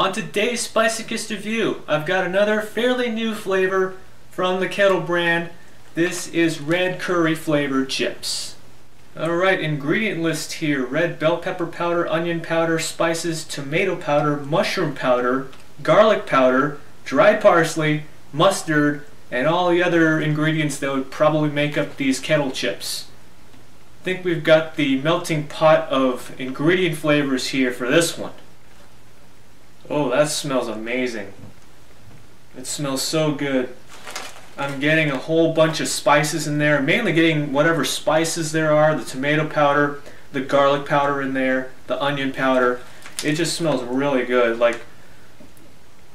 On today's Spicochist review, I've got another fairly new flavor from the Kettle brand. This is red curry flavored chips. Alright, ingredient list here. Red bell pepper powder, onion powder, spices, tomato powder, mushroom powder, garlic powder, dried parsley, mustard, and all the other ingredients that would probably make up these kettle chips. I think we've got the melting pot of ingredient flavors here for this one. Oh, that smells amazing. It smells so good. I'm getting a whole bunch of spices in there, mainly getting whatever spices there are, the tomato powder, the garlic powder in there, the onion powder. It just smells really good, like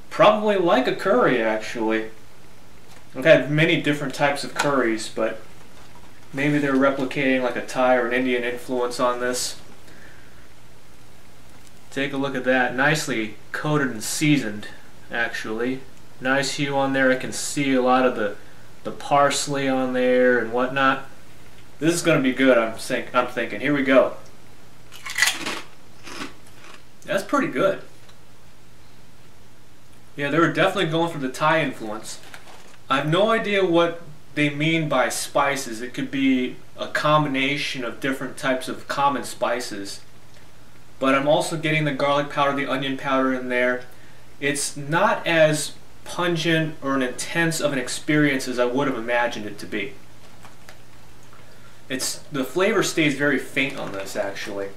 probably like a curry actually. I've had many different types of curries, but maybe they're replicating like a Thai or an Indian influence on this. Take a look at that. Nicely coated and seasoned, actually. Nice hue on there. I can see a lot of the, the parsley on there and whatnot. This is going to be good, I'm, think, I'm thinking. Here we go. That's pretty good. Yeah, they were definitely going for the Thai influence. I have no idea what they mean by spices. It could be a combination of different types of common spices but I'm also getting the garlic powder, the onion powder in there. It's not as pungent or an intense of an experience as I would have imagined it to be. It's the flavor stays very faint on this actually.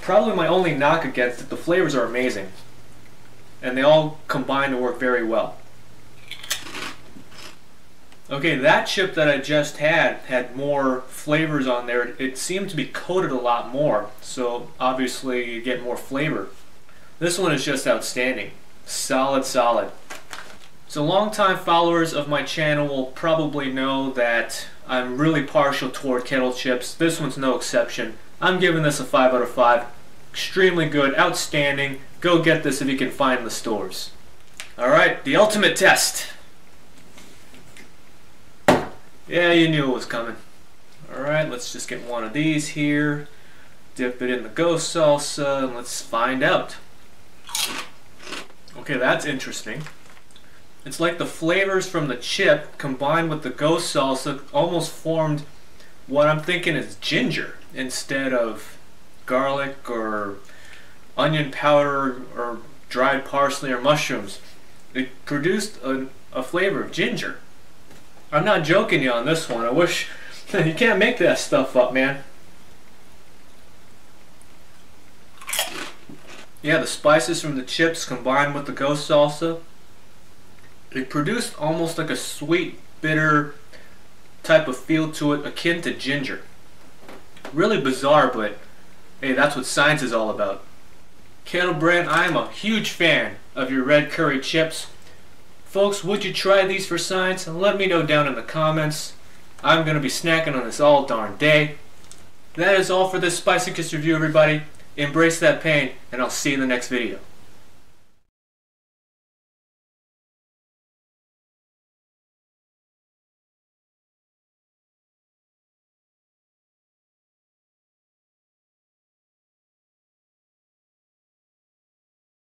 Probably my only knock against it, the flavors are amazing. And they all combine to work very well. Okay, that chip that I just had had more flavors on there. It seemed to be coated a lot more, so obviously you get more flavor. This one is just outstanding. Solid, solid. So longtime followers of my channel will probably know that I'm really partial toward kettle chips. This one's no exception. I'm giving this a 5 out of 5. Extremely good, outstanding. Go get this if you can find the stores. Alright, the ultimate test. Yeah, you knew it was coming. Alright, let's just get one of these here. Dip it in the ghost salsa and let's find out. Okay, that's interesting. It's like the flavors from the chip combined with the ghost salsa almost formed what I'm thinking is ginger instead of garlic or onion powder or dried parsley or mushrooms. It produced a, a flavor of ginger. I'm not joking you on this one. I wish you can't make that stuff up, man. Yeah, the spices from the chips combined with the ghost salsa, it produced almost like a sweet, bitter type of feel to it, akin to ginger. Really bizarre, but hey, that's what science is all about. Kettle Brand, I am a huge fan of your red curry chips. Folks, would you try these for science? Let me know down in the comments. I'm going to be snacking on this all darn day. That is all for this Spicochist review, everybody. Embrace that pain, and I'll see you in the next video.